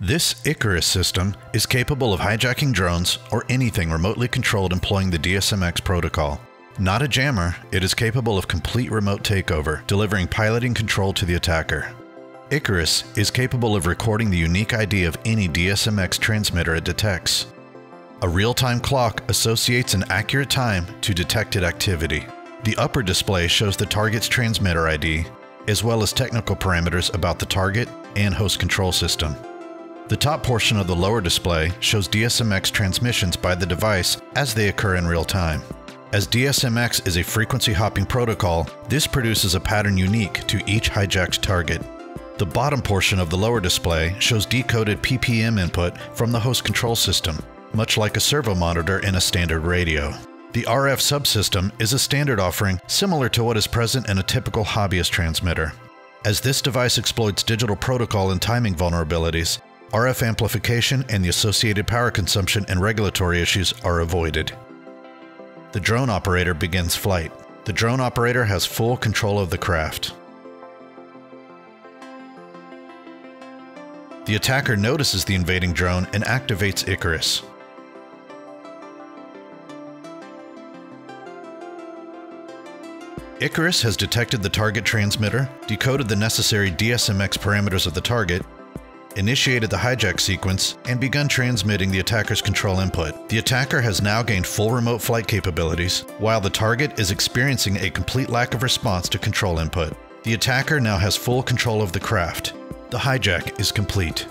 This Icarus system is capable of hijacking drones or anything remotely controlled employing the DSMX protocol. Not a jammer, it is capable of complete remote takeover, delivering piloting control to the attacker. Icarus is capable of recording the unique ID of any DSMX transmitter it detects. A real-time clock associates an accurate time to detected activity. The upper display shows the target's transmitter ID, as well as technical parameters about the target and host control system. The top portion of the lower display shows DSMX transmissions by the device as they occur in real time. As DSMX is a frequency hopping protocol, this produces a pattern unique to each hijacked target. The bottom portion of the lower display shows decoded PPM input from the host control system, much like a servo monitor in a standard radio. The RF subsystem is a standard offering similar to what is present in a typical hobbyist transmitter. As this device exploits digital protocol and timing vulnerabilities, RF amplification and the associated power consumption and regulatory issues are avoided. The drone operator begins flight. The drone operator has full control of the craft. The attacker notices the invading drone and activates Icarus. Icarus has detected the target transmitter, decoded the necessary DSMX parameters of the target, initiated the hijack sequence, and begun transmitting the attacker's control input. The attacker has now gained full remote flight capabilities, while the target is experiencing a complete lack of response to control input. The attacker now has full control of the craft. The hijack is complete.